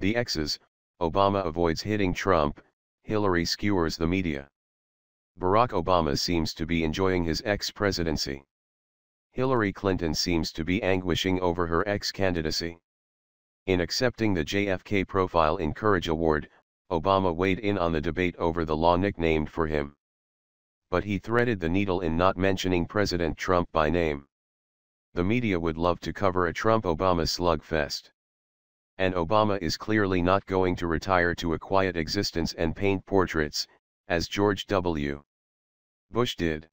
the Exes, Obama avoids hitting Trump, Hillary skewers the media. Barack Obama seems to be enjoying his ex-presidency. Hillary Clinton seems to be anguishing over her ex-candidacy. In accepting the JFK Profile in Courage Award, Obama weighed in on the debate over the law nicknamed for him. But he threaded the needle in not mentioning President Trump by name. The media would love to cover a Trump-Obama slugfest. And Obama is clearly not going to retire to a quiet existence and paint portraits, as George W. Bush did.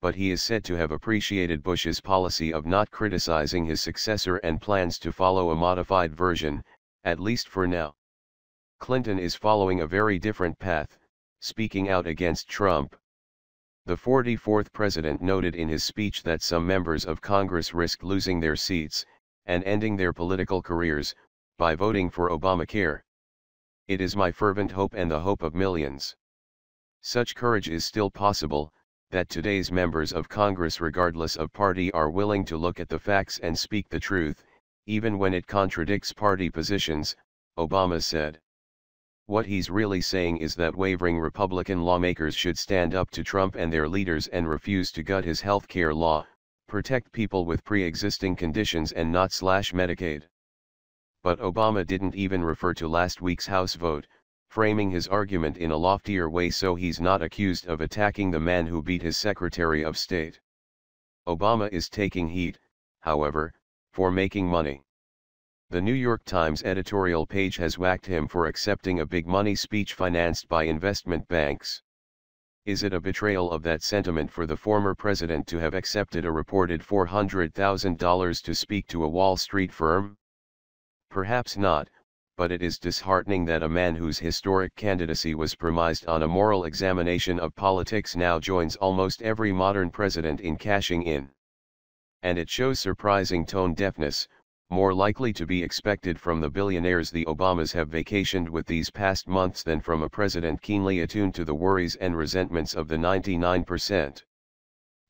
But he is said to have appreciated Bush's policy of not criticizing his successor and plans to follow a modified version, at least for now. Clinton is following a very different path, speaking out against Trump. The 44th president noted in his speech that some members of Congress risk losing their seats, and ending their political careers, by voting for Obamacare. It is my fervent hope and the hope of millions. Such courage is still possible, that today's members of Congress regardless of party are willing to look at the facts and speak the truth, even when it contradicts party positions, Obama said. What he's really saying is that wavering Republican lawmakers should stand up to Trump and their leaders and refuse to gut his health care law, protect people with pre-existing conditions and not slash Medicaid. But Obama didn't even refer to last week's House vote, framing his argument in a loftier way so he's not accused of attacking the man who beat his Secretary of State. Obama is taking heat, however, for making money. The New York Times editorial page has whacked him for accepting a big money speech financed by investment banks. Is it a betrayal of that sentiment for the former president to have accepted a reported $400,000 to speak to a Wall Street firm? Perhaps not, but it is disheartening that a man whose historic candidacy was premised on a moral examination of politics now joins almost every modern president in cashing in. And it shows surprising tone deafness, more likely to be expected from the billionaires the Obamas have vacationed with these past months than from a president keenly attuned to the worries and resentments of the 99%.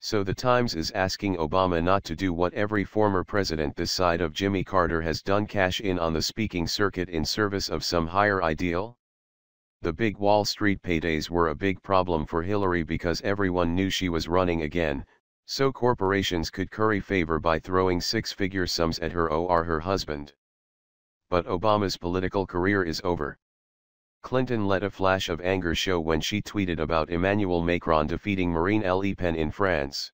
So the Times is asking Obama not to do what every former president this side of Jimmy Carter has done cash in on the speaking circuit in service of some higher ideal? The big Wall Street paydays were a big problem for Hillary because everyone knew she was running again, so corporations could curry favor by throwing six-figure sums at her or her husband. But Obama's political career is over. Clinton let a flash of anger show when she tweeted about Emmanuel Macron defeating Marine Le Pen in France.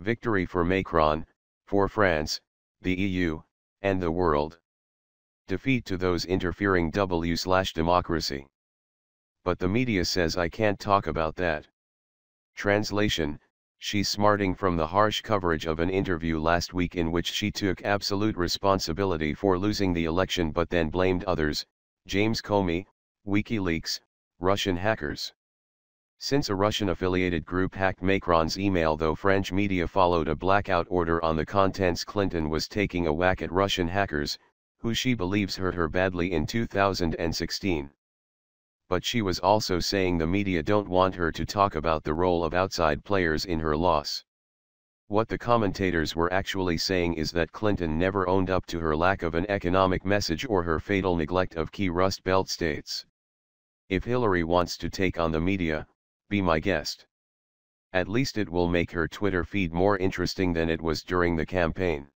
Victory for Macron, for France, the EU, and the world. Defeat to those interfering W slash democracy. But the media says I can't talk about that. Translation, she's smarting from the harsh coverage of an interview last week in which she took absolute responsibility for losing the election but then blamed others, James Comey, WikiLeaks, Russian hackers. Since a Russian-affiliated group hacked Macron's email though French media followed a blackout order on the contents Clinton was taking a whack at Russian hackers, who she believes hurt her badly in 2016. But she was also saying the media don't want her to talk about the role of outside players in her loss. What the commentators were actually saying is that Clinton never owned up to her lack of an economic message or her fatal neglect of key Rust Belt states. If Hillary wants to take on the media, be my guest. At least it will make her Twitter feed more interesting than it was during the campaign.